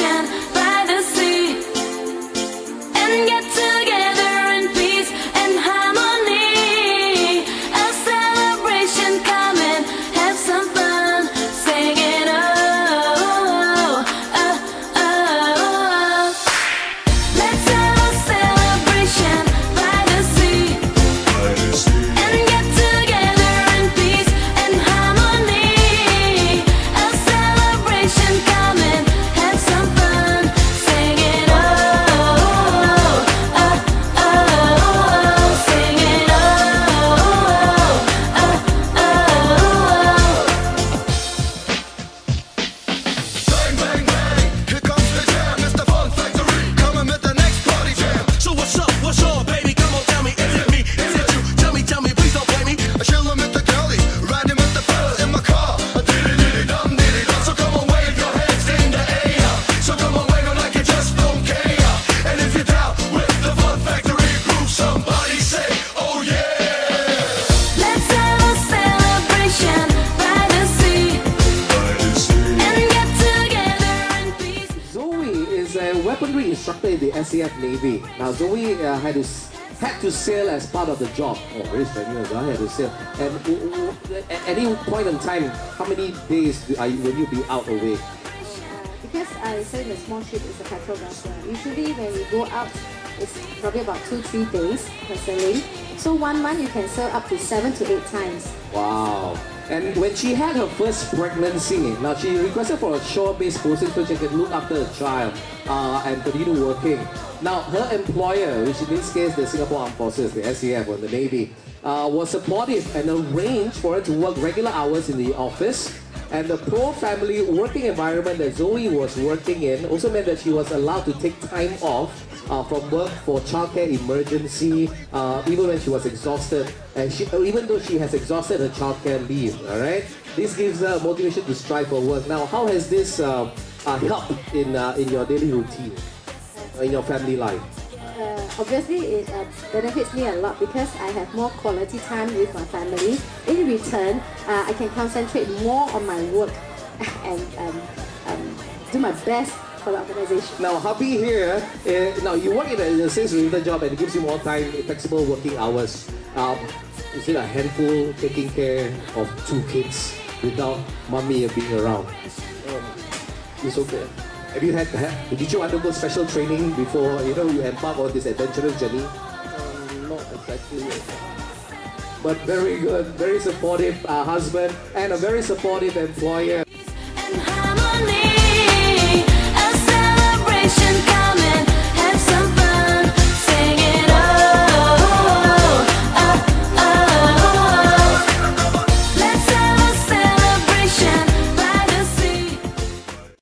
celebration instructor in the SAF Navy. Now, Zoe uh, had to had to sail as part of the job. Oh, very strenuous. I had to sail. And at any point in time, how many days do- are you, will you be out away? because I sail in a small ship, it's a patrol vessel. Usually when we go out, it's probably about two, three days per sailing. So one month you can sail up to seven to eight times. Wow. And when she had her first pregnancy, now she requested for a shore-based posting so she could look after a child uh, and continue working. Now, her employer, which in this case the Singapore Armed Forces, the SAF or the Navy, uh, was supportive and arranged for her to work regular hours in the office. And the pro-family working environment that Zoe was working in also meant that she was allowed to take time off uh, from work for childcare emergency, uh, even when she was exhausted, and she, uh, even though she has exhausted her childcare leave. All right, this gives her motivation to strive for work. Now, how has this uh, uh, helped in uh, in your daily routine, in your family life? Uh, obviously, it uh, benefits me a lot because I have more quality time with my family. In return, uh, I can concentrate more on my work and um, um, do my best for the organization. Now, hubby here, uh, now you work in a, in a sales-related job and it gives you more time, flexible working hours. Um, is it a handful taking care of two kids without mommy being around? Um, it's okay. Have you had, ha- did you undergo special training before, you know, you embark on this adventurous journey? not exactly. But very good, very supportive uh, husband and a very supportive employer. and harmony.